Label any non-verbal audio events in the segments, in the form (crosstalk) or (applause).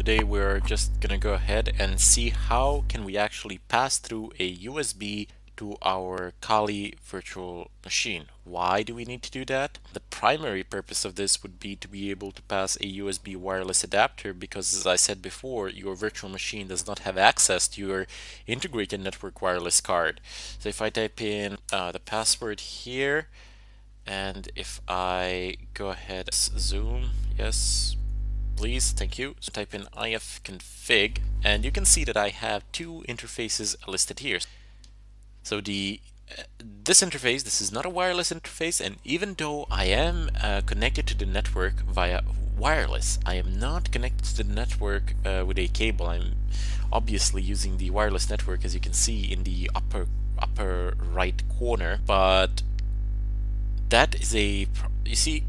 Today we're just gonna go ahead and see how can we actually pass through a USB to our Kali virtual machine. Why do we need to do that? The primary purpose of this would be to be able to pass a USB wireless adapter because as I said before, your virtual machine does not have access to your integrated network wireless card. So if I type in uh, the password here, and if I go ahead zoom yes please. Thank you. So type in ifconfig and you can see that I have two interfaces listed here. So the uh, this interface this is not a wireless interface and even though I am uh, connected to the network via wireless I am not connected to the network uh, with a cable. I'm obviously using the wireless network as you can see in the upper upper right corner but that is a you see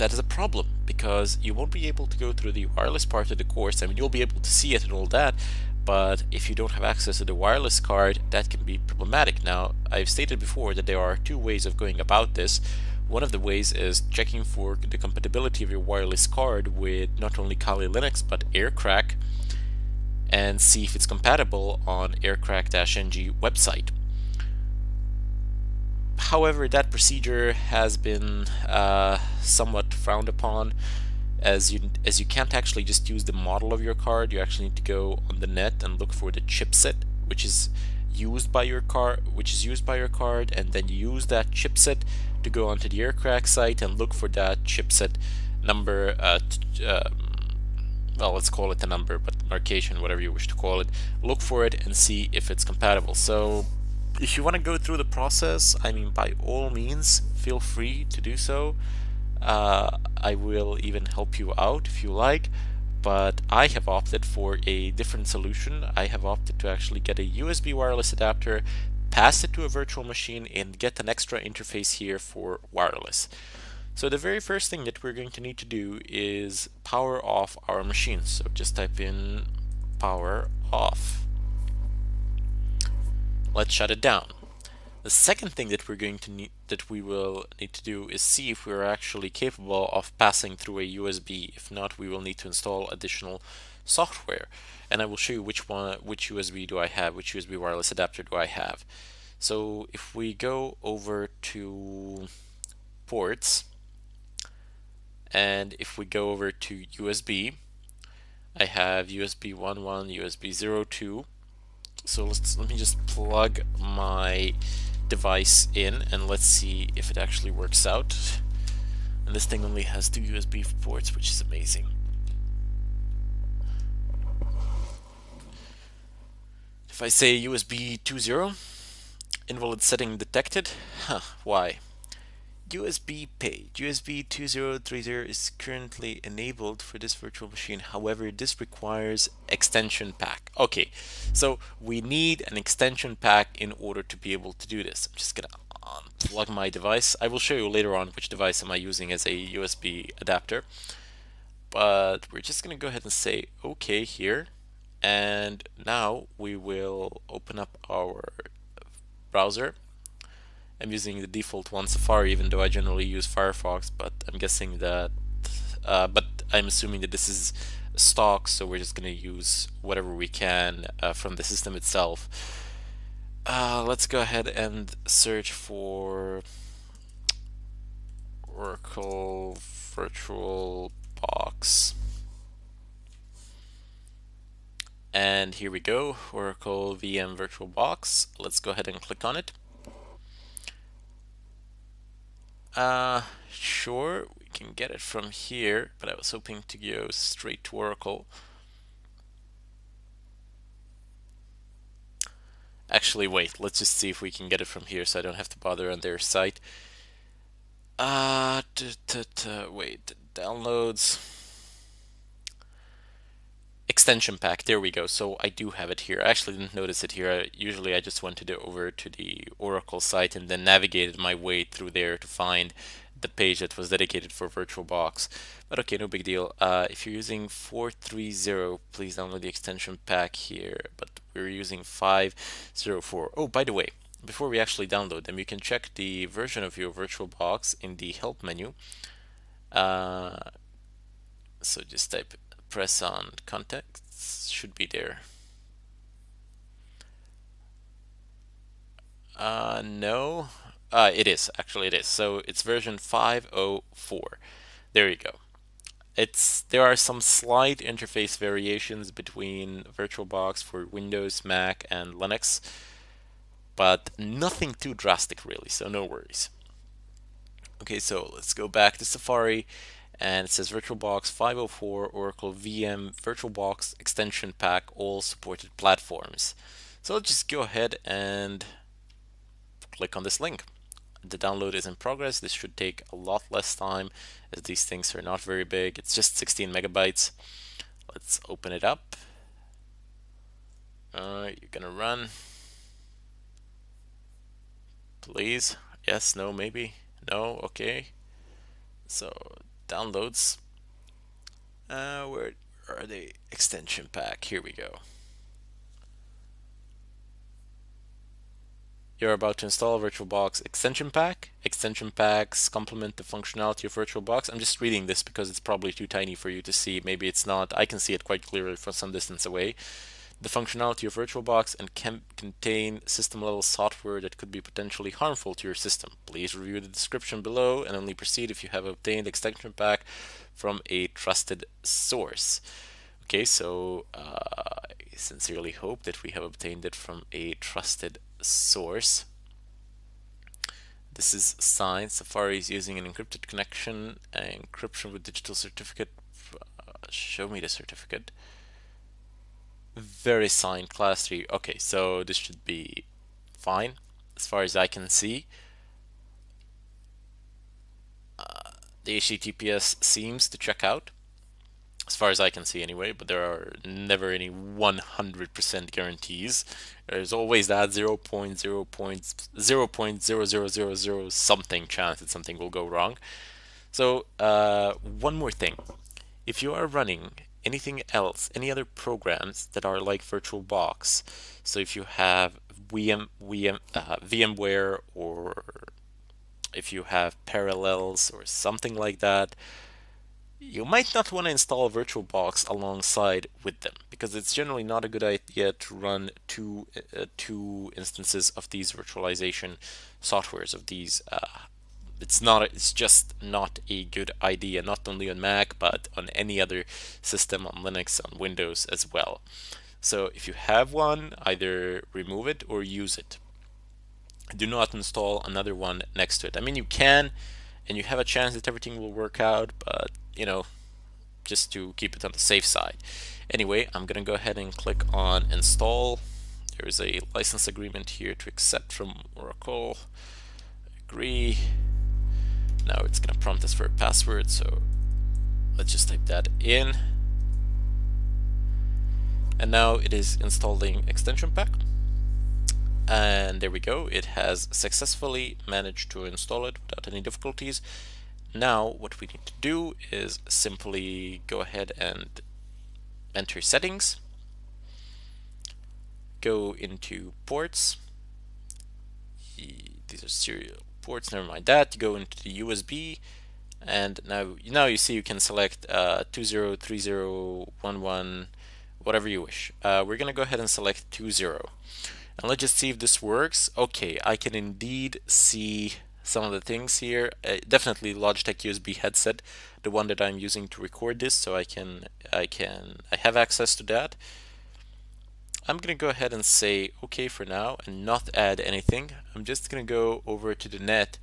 that is a problem because you won't be able to go through the wireless part of the course I mean you'll be able to see it and all that but if you don't have access to the wireless card that can be problematic. Now I've stated before that there are two ways of going about this. One of the ways is checking for the compatibility of your wireless card with not only Kali Linux but AirCrack and see if it's compatible on aircrack-ng website However, that procedure has been uh, somewhat frowned upon as you as you can't actually just use the model of your card. You actually need to go on the net and look for the chipset, which is used by your card, which is used by your card, and then you use that chipset to go onto the AirCrack site and look for that chipset number. Uh, uh, well, let's call it a number, but marcation, whatever you wish to call it. Look for it and see if it's compatible. So if you want to go through the process, I mean, by all means, feel free to do so. Uh, I will even help you out if you like, but I have opted for a different solution. I have opted to actually get a USB wireless adapter, pass it to a virtual machine, and get an extra interface here for wireless. So the very first thing that we're going to need to do is power off our machine. So just type in power off let's shut it down. The second thing that we're going to need that we will need to do is see if we're actually capable of passing through a USB. If not, we will need to install additional software. And I will show you which one which USB do I have, which USB wireless adapter do I have. So if we go over to ports and if we go over to USB, I have USB 1.1, USB 02, so let's let me just plug my device in and let's see if it actually works out. And this thing only has two USB ports which is amazing. If I say USB 2.0 invalid setting detected (laughs) huh why USB page. USB 2030 is currently enabled for this virtual machine. However, this requires extension pack. Okay, so we need an extension pack in order to be able to do this. I'm just gonna unplug my device. I will show you later on which device am I using as a USB adapter. But we're just gonna go ahead and say okay here. And now we will open up our browser I'm using the default one Safari even though I generally use Firefox but I'm guessing that uh, but I'm assuming that this is stock so we're just gonna use whatever we can uh, from the system itself. Uh, let's go ahead and search for Oracle Virtual Box. And here we go Oracle VM Virtual Box. Let's go ahead and click on it uh, sure, we can get it from here, but I was hoping to go straight to Oracle. Actually, wait, let's just see if we can get it from here so I don't have to bother on their site. Uh, wait, downloads extension pack. There we go. So I do have it here. I actually didn't notice it here. I, Usually I just went to over to the Oracle site and then navigated my way through there to find the page that was dedicated for VirtualBox. But okay, no big deal. Uh, if you're using 430, please download the extension pack here. But we're using 504. Oh, by the way, before we actually download them, you can check the version of your VirtualBox in the help menu. Uh, so just type press on context, should be there. Uh, no, uh, it is, actually it is. So it's version 504. There you go. It's There are some slight interface variations between VirtualBox for Windows, Mac, and Linux, but nothing too drastic really, so no worries. Okay, so let's go back to Safari, and it says VirtualBox 504 Oracle VM VirtualBox extension pack all supported platforms. So let's just go ahead and click on this link the download is in progress. This should take a lot less time as these things are not very big. It's just 16 megabytes. Let's open it up. You're gonna run. Please. Yes, no, maybe. No, okay. So downloads. Uh, where are they? Extension pack. Here we go. You're about to install VirtualBox extension pack. Extension packs complement the functionality of VirtualBox. I'm just reading this because it's probably too tiny for you to see. Maybe it's not. I can see it quite clearly from some distance away. The functionality of VirtualBox and can contain system-level software that could be potentially harmful to your system. Please review the description below and only proceed if you have obtained the extension pack from a trusted source. Okay, so uh, I sincerely hope that we have obtained it from a trusted source. This is signed. Safari is using an encrypted connection, encryption with digital certificate. Uh, show me the certificate. VeriSign, class 3. Okay, so this should be fine as far as I can see. Uh, the HTTPS seems to check out as far as I can see anyway, but there are never any 100% guarantees. There's always that 0 0.0 something chance that something will go wrong. So uh, one more thing. If you are running anything else, any other programs that are like VirtualBox, so if you have VM, VM, uh, VMware or if you have Parallels or something like that, you might not want to install VirtualBox alongside with them because it's generally not a good idea to run two uh, two instances of these virtualization softwares of these uh, it's not it's just not a good idea not only on Mac but on any other system on Linux on Windows as well so if you have one either remove it or use it do not install another one next to it I mean you can and you have a chance that everything will work out but you know, just to keep it on the safe side. Anyway, I'm going to go ahead and click on install. There is a license agreement here to accept from Oracle. Agree. Now it's going to prompt us for a password, so let's just type that in. And now it is installing extension pack. And there we go. It has successfully managed to install it without any difficulties. Now what we need to do is simply go ahead and enter settings, go into ports, these are serial ports, never mind that, you go into the USB and now now you see you can select uh, 203011 whatever you wish. Uh, we're gonna go ahead and select 20 and let's just see if this works. Okay, I can indeed see some of the things here. Uh, definitely Logitech USB headset, the one that I'm using to record this, so I can I can I have access to that. I'm gonna go ahead and say okay for now and not add anything. I'm just gonna go over to the net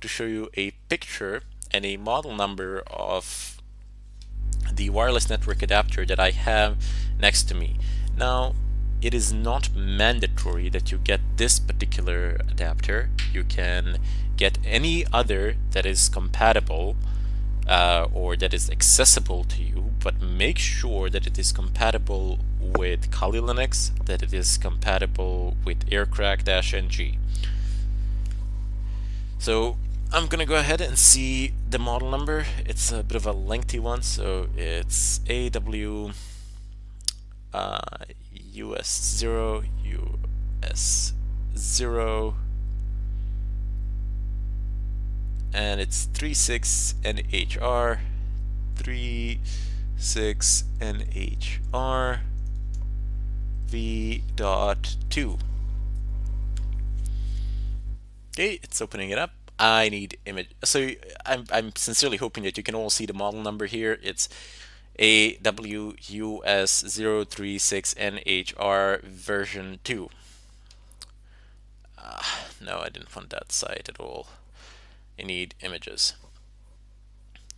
to show you a picture and a model number of the wireless network adapter that I have next to me. Now it is not mandatory that you get this particular adapter. You can get any other that is compatible uh, or that is accessible to you, but make sure that it is compatible with Kali Linux, that it is compatible with Aircrack-NG. So I'm gonna go ahead and see the model number. It's a bit of a lengthy one, so it's AW uh, US 0, US 0, and it's 36 NHR 3 6 NHR v dot 2. Okay, it's opening it up. I need image. So I'm, I'm sincerely hoping that you can all see the model number here. It's AWUS036NHR version 2. Uh, no, I didn't want that site at all. I need images.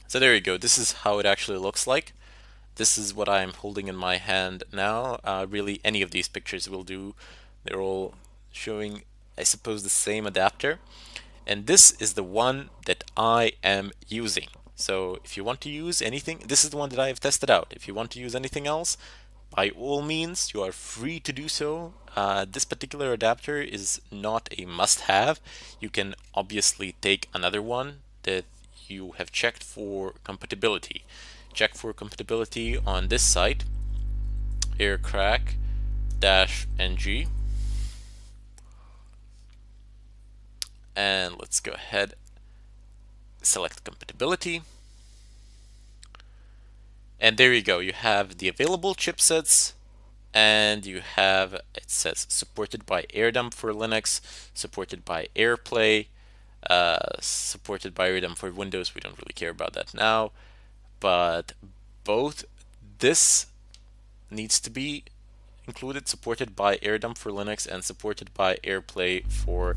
So there you go. This is how it actually looks like. This is what I'm holding in my hand now. Uh, really, any of these pictures will do. They're all showing, I suppose, the same adapter. And this is the one that I am using. So if you want to use anything, this is the one that I have tested out. If you want to use anything else, by all means, you are free to do so. Uh, this particular adapter is not a must-have. You can obviously take another one that you have checked for compatibility. Check for compatibility on this site, aircrack-ng. And let's go ahead, select compatibility. And there you go, you have the available chipsets and you have, it says supported by airodump for Linux, supported by aireplay, uh, supported by airodump for Windows. We don't really care about that now, but both this needs to be included, supported by airodump for Linux and supported by aireplay for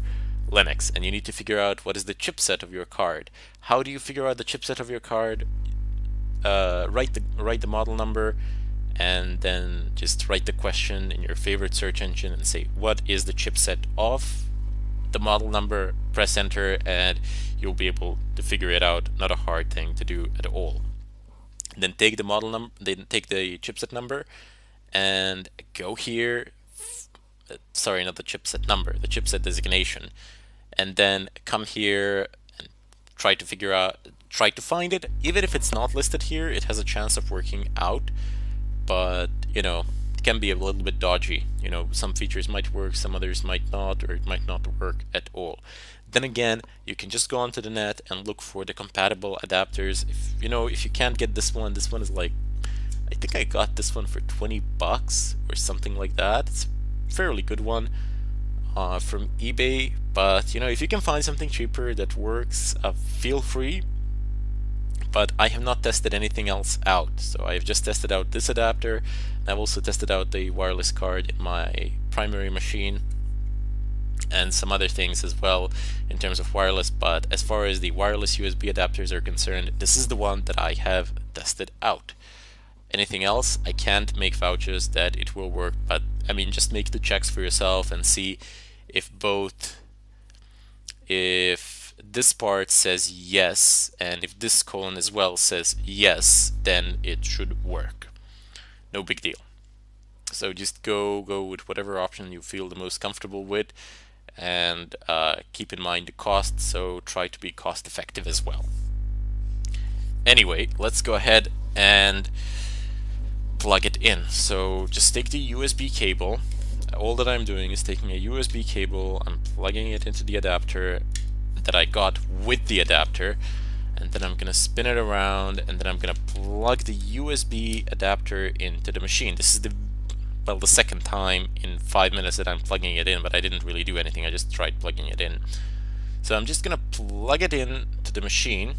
Linux. And you need to figure out what is the chipset of your card. How do you figure out the chipset of your card? uh, write the write the model number and then just write the question in your favorite search engine and say what is the chipset of the model number press enter and you'll be able to figure it out not a hard thing to do at all then take the model number then take the chipset number and go here sorry not the chipset number the chipset designation and then come here and try to figure out try to find it. Even if it's not listed here, it has a chance of working out. But, you know, it can be a little bit dodgy. You know, some features might work, some others might not, or it might not work at all. Then again, you can just go onto the net and look for the compatible adapters. If you know, if you can't get this one, this one is like, I think I got this one for 20 bucks or something like that. It's a fairly good one uh, from eBay. But you know, if you can find something cheaper that works, uh, feel free but I have not tested anything else out. So I've just tested out this adapter. And I've also tested out the wireless card in my primary machine and some other things as well in terms of wireless. But as far as the wireless USB adapters are concerned, this is the one that I have tested out. Anything else, I can't make vouchers that it will work, but I mean, just make the checks for yourself and see if both, if this part says yes, and if this colon as well says yes, then it should work. No big deal. So just go go with whatever option you feel the most comfortable with, and uh, keep in mind the cost. So try to be cost effective as well. Anyway, let's go ahead and plug it in. So just take the USB cable. All that I'm doing is taking a USB cable, I'm plugging it into the adapter, that I got with the adapter and then I'm gonna spin it around and then I'm gonna plug the USB adapter into the machine. This is the well the second time in five minutes that I'm plugging it in but I didn't really do anything I just tried plugging it in. So I'm just gonna plug it in to the machine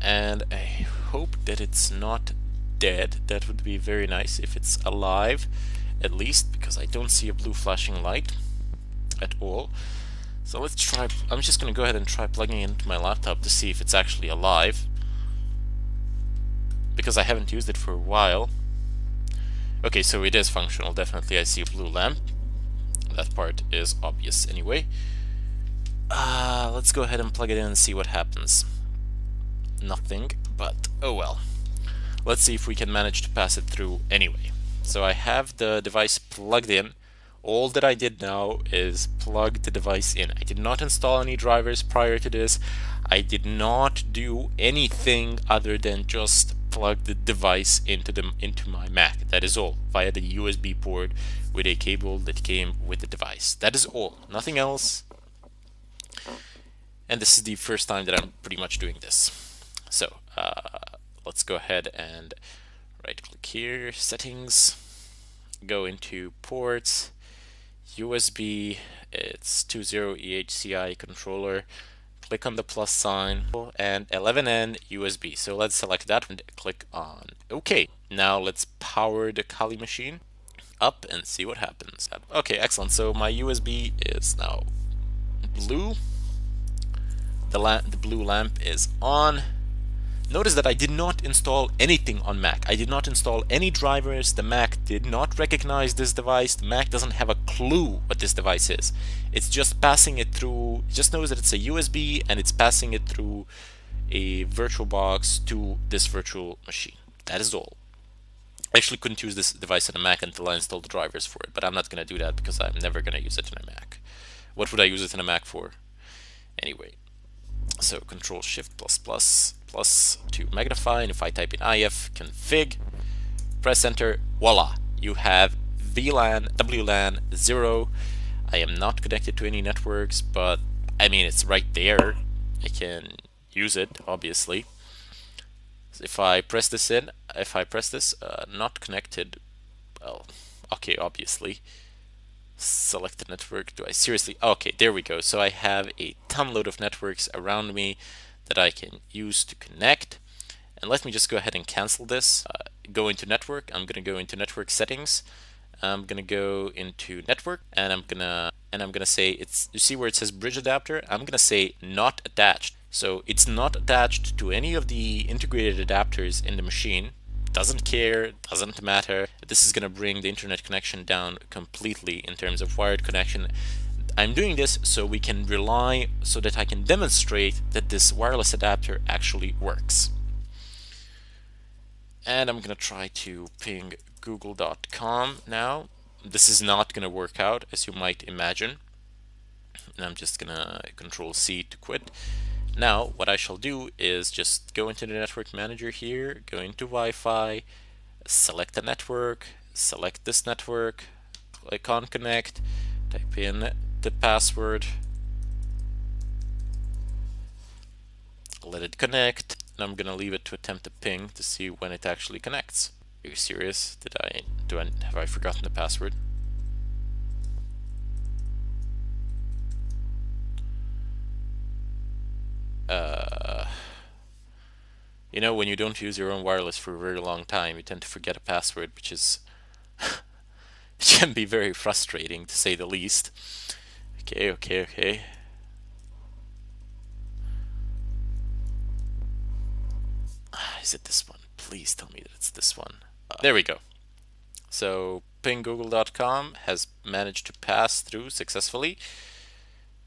and I hope that it's not dead. That would be very nice if it's alive at least because I don't see a blue flashing light at all. So let's try, I'm just going to go ahead and try plugging it into my laptop to see if it's actually alive. Because I haven't used it for a while. Okay, so it is functional, definitely I see a blue lamp. That part is obvious anyway. Uh, let's go ahead and plug it in and see what happens. Nothing, but oh well. Let's see if we can manage to pass it through anyway. So I have the device plugged in all that I did now is plug the device in. I did not install any drivers prior to this. I did not do anything other than just plug the device into the into my Mac. That is all via the USB port with a cable that came with the device. That is all. Nothing else. And this is the first time that I'm pretty much doing this. So uh, let's go ahead and right click here, settings, go into ports, USB, it's 20 EHCI controller, click on the plus sign and 11N USB. So let's select that and click on OK. Now let's power the Kali machine up and see what happens. Okay, excellent. So my USB is now blue. The, the blue lamp is on. Notice that I did not install anything on Mac. I did not install any drivers. The Mac did not recognize this device. The Mac doesn't have a clue what this device is. It's just passing it through, just knows that it's a USB and it's passing it through a virtual box to this virtual machine. That is all. I actually couldn't use this device on a Mac until I installed the drivers for it, but I'm not going to do that because I'm never going to use it in a Mac. What would I use it in a Mac for? Anyway, so Control Shift plus plus plus to magnify, and if I type in ifconfig, press enter, voila, you have VLAN, WLAN 0. I am not connected to any networks, but I mean, it's right there. I can use it, obviously. So if I press this in, if I press this, uh, not connected, well, okay, obviously select the network. Do I seriously? Okay, there we go. So I have a ton load of networks around me that I can use to connect. And let me just go ahead and cancel this. Uh, go into network. I'm going to go into network settings. I'm to go into network and I'm to and I'm to say it's you see where it says bridge adapter? I'm to say not attached. So it's not attached to any of the integrated adapters in the machine doesn't care, doesn't matter. This is to bring the internet connection down completely in terms of wired connection. I'm doing this so we can rely, so that I can demonstrate that this wireless adapter actually works. And I'm to try to ping google.com now. This is not going to work out as you might imagine. And I'm just going to control C to quit. Now, what I shall do is just go into the network manager here, go into Wi-Fi, select a network, select this network, click on connect, type in the password, let it connect, and I'm gonna leave it to attempt a ping to see when it actually connects. Are you serious? Did I do I have I forgotten the password? uh, you know, when you don't use your own wireless for a very long time, you tend to forget a password, which is (laughs) can be very frustrating to say the least. Okay, okay, okay. Is it this one? Please tell me that it's this one. There we go. So pinggoogle.com has managed to pass through successfully.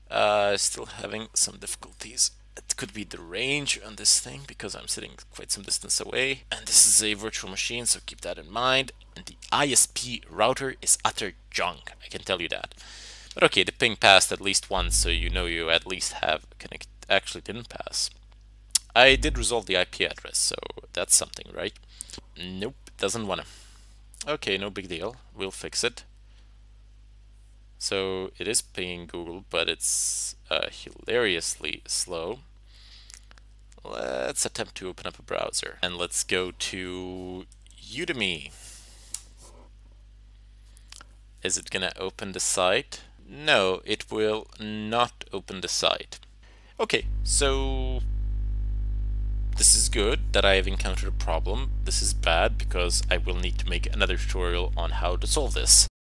Uh, still having some difficulties it could be the range on this thing because I'm sitting quite some distance away. And this is a virtual machine, so keep that in mind. And the ISP router is utter junk, I can tell you that. But okay, the ping passed at least once, so you know you at least have connect. Actually, didn't pass. I did resolve the IP address, so that's something, right? Nope, doesn't wanna. Okay, no big deal. We'll fix it. So it is pinging Google, but it's uh, hilariously slow. Let's attempt to open up a browser and let's go to Udemy. Is it gonna open the site? No, it will not open the site. Okay, so this is good that I have encountered a problem. This is bad because I will need to make another tutorial on how to solve this.